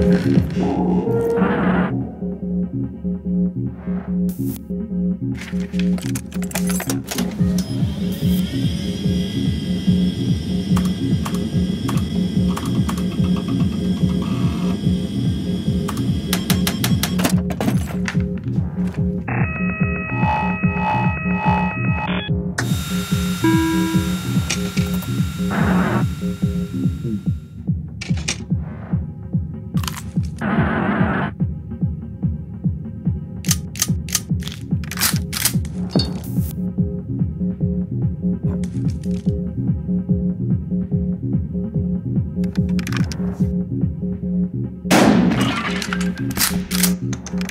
Thank mm -hmm. you.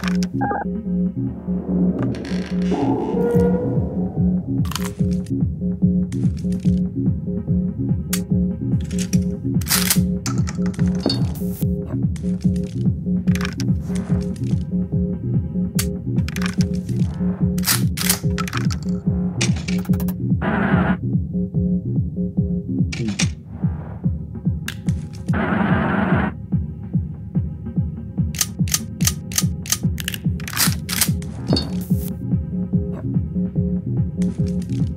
Thank you.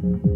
you.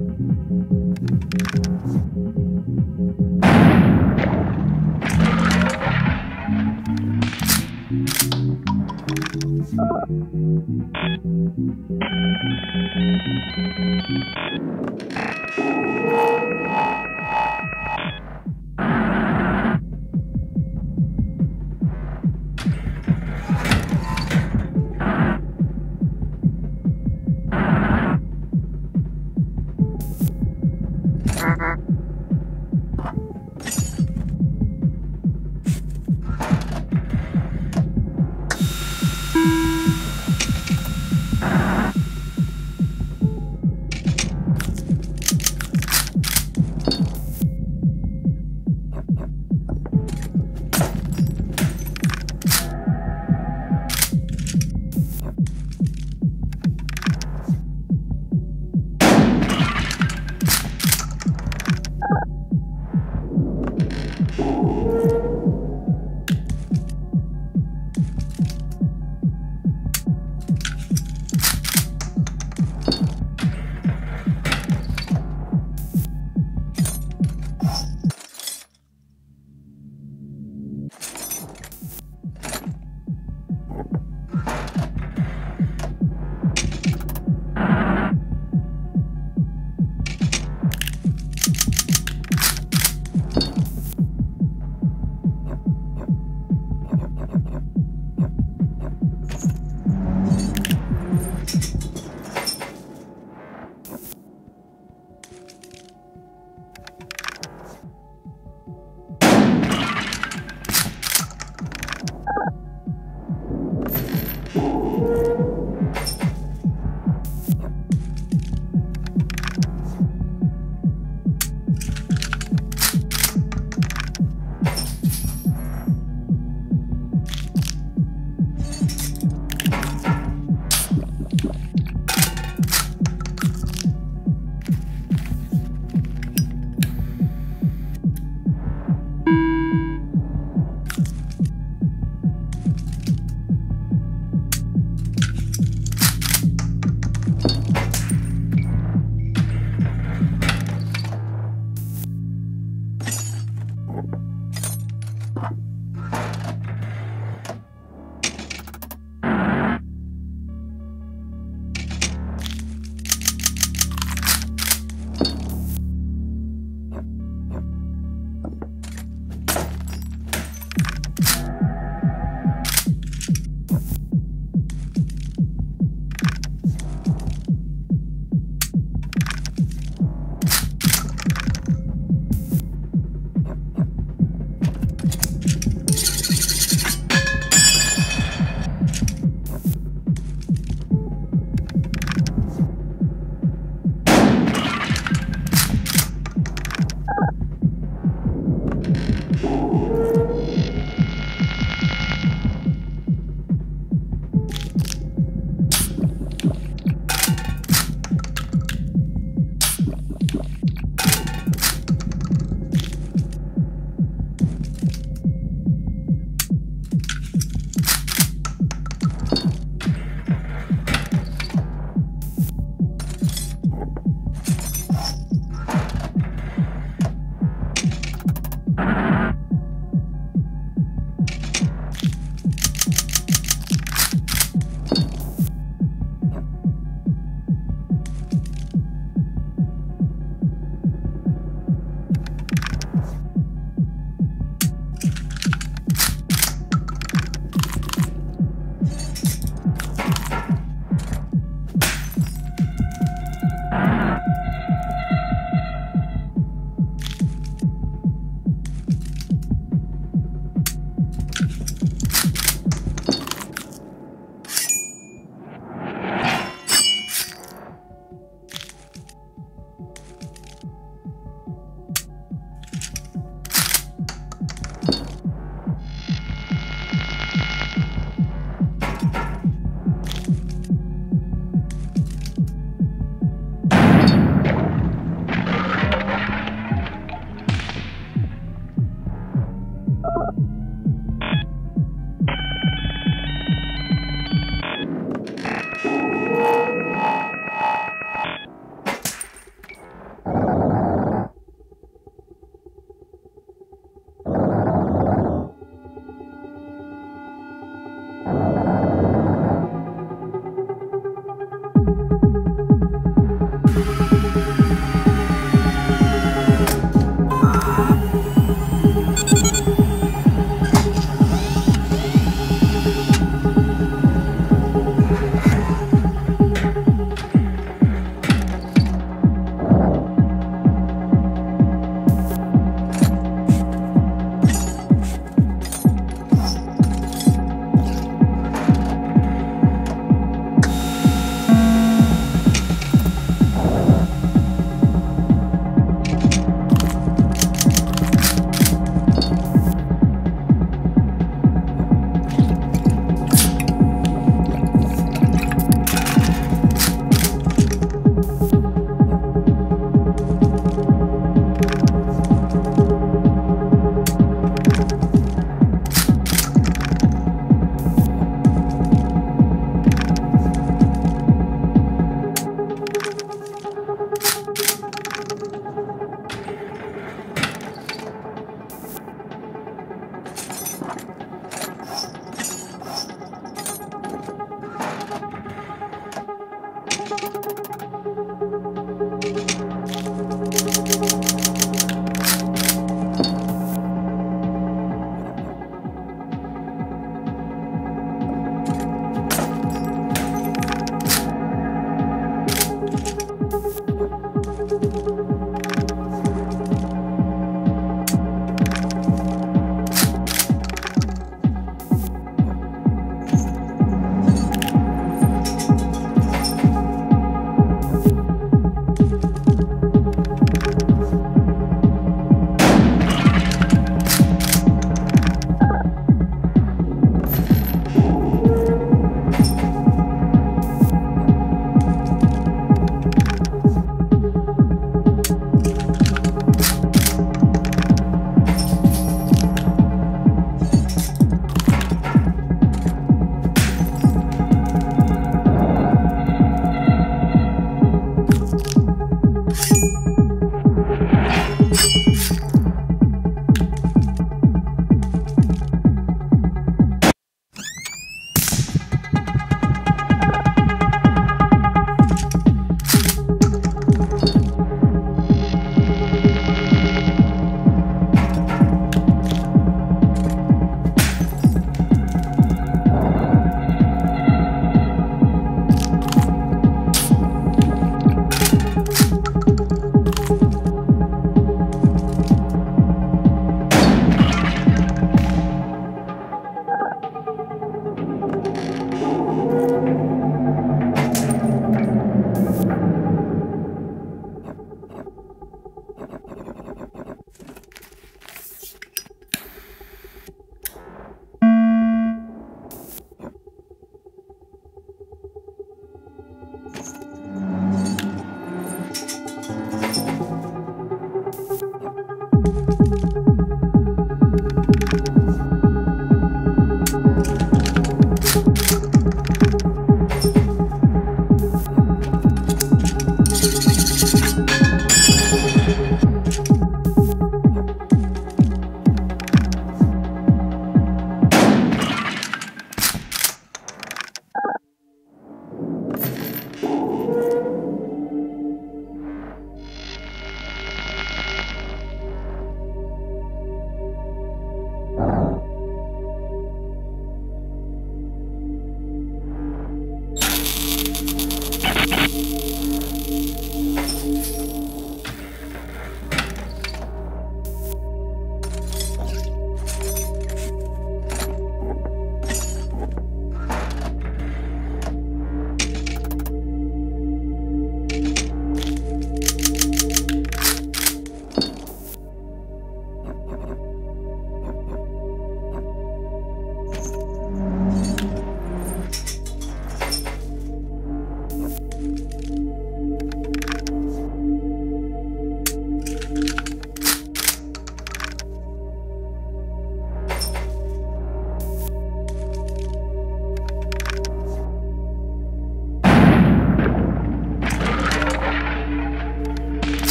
you.